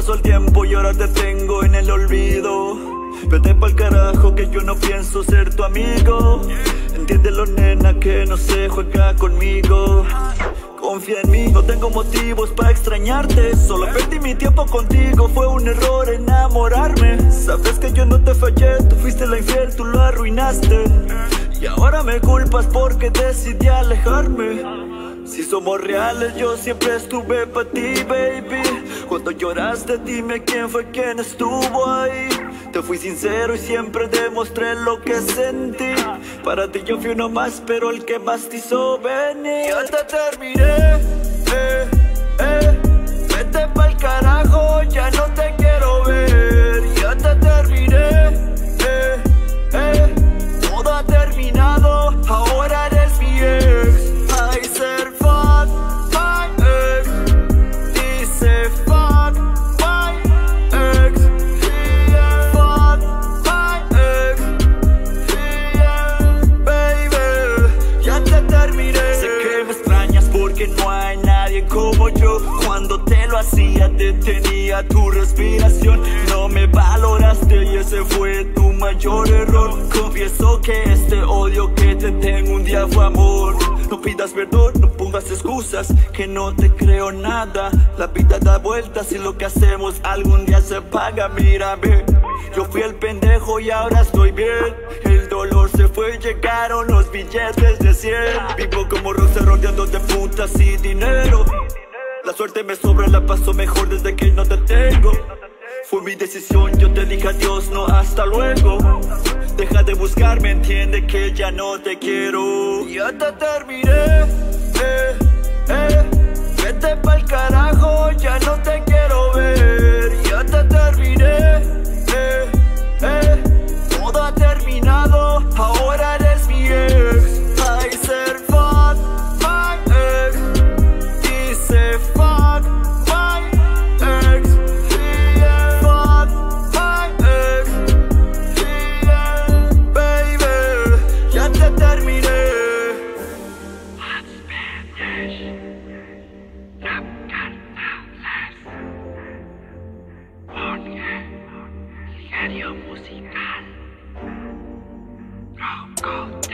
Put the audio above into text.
pasó el tiempo y ahora te tengo en el olvido. Vete pa'l carajo que yo no pienso ser tu amigo. Entiéndelo nena que no se juega conmigo. Confía en mí, no tengo motivos para extrañarte. Solo perdí mi tiempo contigo, fue un error enamorarme. Sabes que yo no te fallé, tú fuiste la infiel, tú lo arruinaste. Y ahora me culpas porque decidí alejarme. Si somos reales yo siempre estuve para ti baby. Cuando lloraste, dime quién fue quien estuvo ahí. Te fui sincero y siempre demostré lo que sentí. Para ti yo fui uno más, pero el que más te hizo venir. Ya te terminé, Cuando te lo hacía detenía tu respiración. No me valoraste y ese fue tu mayor error. Confieso que este odio que te tengo un día fue amor. No pidas perdón, no pongas excusas Que no te creo nada. La vida da vueltas y lo que hacemos algún día se paga. Mírame, yo fui el pendejo y ahora estoy bien. El dolor se fue, llegaron los billetes de 100 Vivo como rosa rodeando de putas y dinero La suerte me sobra, la paso mejor desde que no te tengo. Fue mi decisión, yo te dije adiós, no hasta luego. Deja de buscarme, entiende que ya no te quiero. Ya te terminé, eh, Imaginario musical. Rock. call.